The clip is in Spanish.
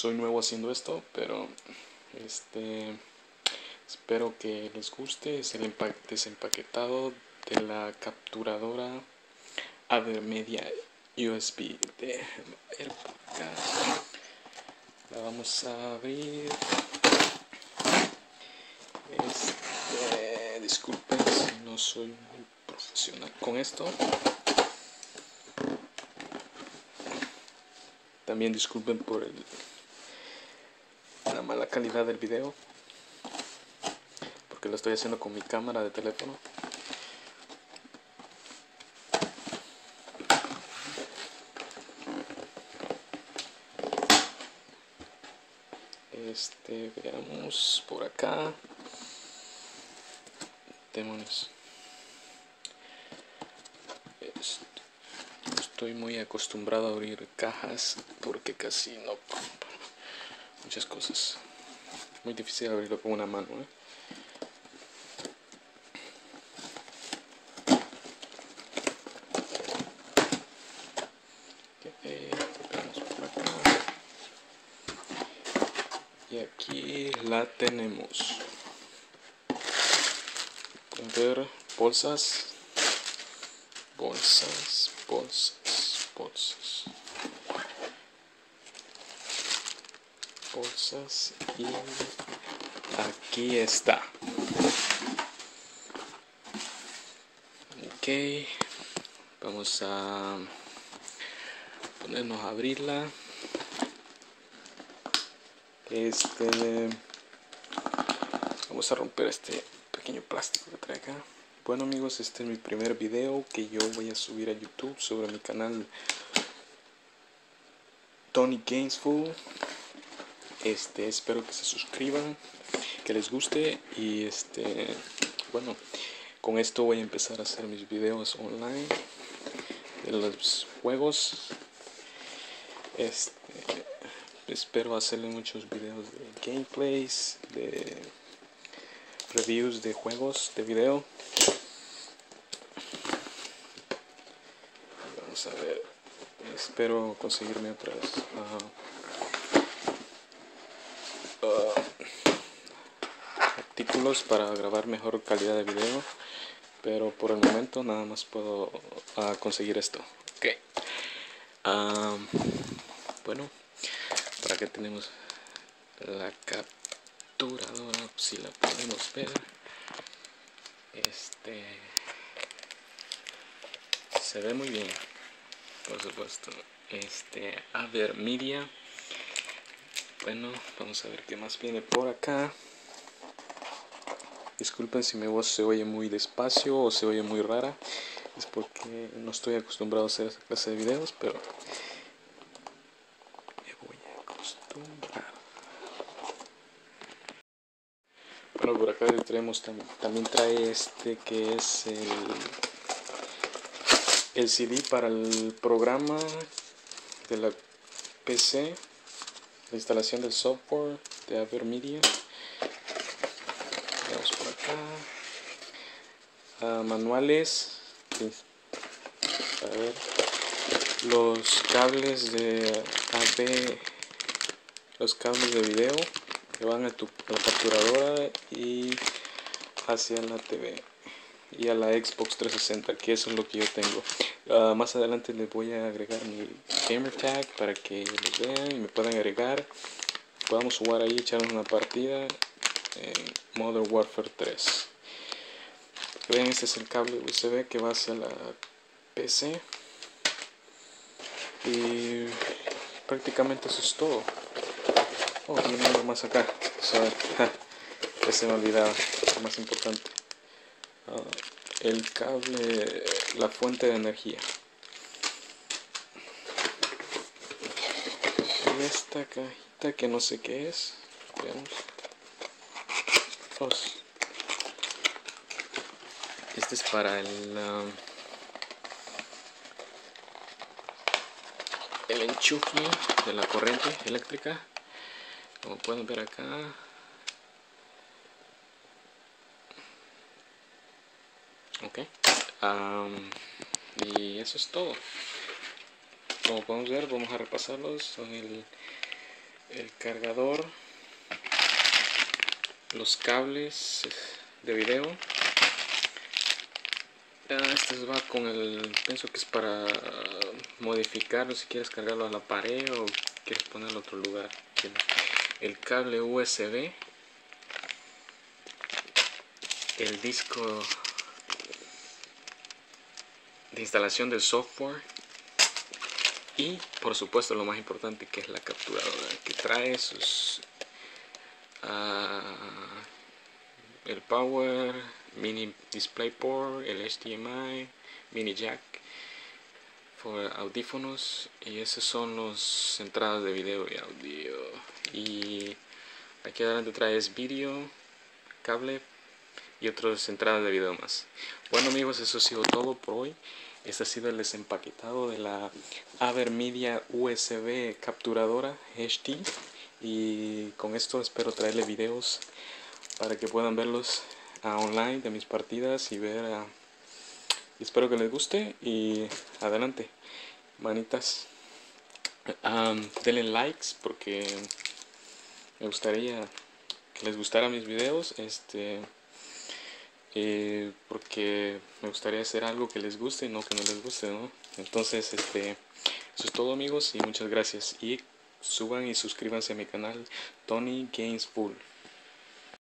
soy nuevo haciendo esto, pero este espero que les guste. Es el desempaquetado de la capturadora Avermedia USB de La vamos a abrir. Este, disculpen si no soy muy profesional con esto. También disculpen por el, la mala calidad del video. Porque lo estoy haciendo con mi cámara de teléfono. Este, veamos por acá. Demonios. estoy muy acostumbrado a abrir cajas porque casi no muchas cosas. Muy difícil abrirlo con una mano. ¿eh? Y aquí la tenemos. Ver bolsas, bolsas, bolsas bolsas bolsas y aquí está. Ok vamos a ponernos a abrirla. Este vamos a romper este pequeño plástico que trae acá. Bueno amigos, este es mi primer video que yo voy a subir a YouTube sobre mi canal Tony Gainesful. Este, espero que se suscriban, que les guste y este, bueno, con esto voy a empezar a hacer mis videos online de los juegos. Este, espero hacerle muchos videos de gameplays, de reviews de juegos de video. a ver. Espero conseguirme otras uh, para grabar mejor calidad de video. Pero por el momento nada más puedo uh, conseguir esto. Ok. bueno, para que tenemos la capturadora, si la podemos ver. Este se ve muy bien por supuesto este a ver media bueno vamos a ver qué más viene por acá disculpen si mi voz se oye muy despacio o se oye muy rara es porque no estoy acostumbrado a hacer esa clase de videos pero me voy a acostumbrar bueno por acá tenemos también trae este que es el el CD para el programa de la PC, la instalación del software de Avermedia. Por manuales. Los cables de AB, los cables de video que van a tu capturadora y hacia la TV y a la Xbox 360 que eso es lo que yo tengo ah, más adelante les voy a agregar mi gamer tag para que los vean y me puedan agregar podamos jugar ahí echarnos una partida en Modern Warfare 3 ven este es el cable USB que va hacia la PC y prácticamente eso es todo. Oh, viene algo más acá. Ya se me olvidaba lo más importante. Ah, el cable, la fuente de energía. En esta cajita que no sé qué es, veamos. Este es para el, el enchufe de la corriente eléctrica. Como pueden ver acá, ok. Y eso es todo. Como podemos ver vamos a repasarlos. Son el el cargador los cables de video. Este va con el pienso que es para modificarlo si quieres cargarlo a la pared o quieres ponerlo a otro lugar el cable USB el disco de instalación del software. Y por supuesto lo más importante que es la capturadora que trae sus uh, el power mini DisplayPort el HDMI mini jack por audífonos y esos son los entradas de video y audio. Y aquí adelante traes vídeo cable y otras entradas de video más. Bueno amigos eso ha sido todo por hoy. Este ha sido el desempaquetado de la Avermedia USB capturadora HD y con esto espero traerle videos para que puedan verlos a online de mis partidas y ver a, espero que les guste y adelante manitas denle likes porque me gustaría que les gustara mis videos este eh, porque me gustaría hacer algo que les guste no que no les guste, ¿no? Entonces, este, eso es todo amigos y muchas gracias y suban y suscríbanse a mi canal Tony Games Full.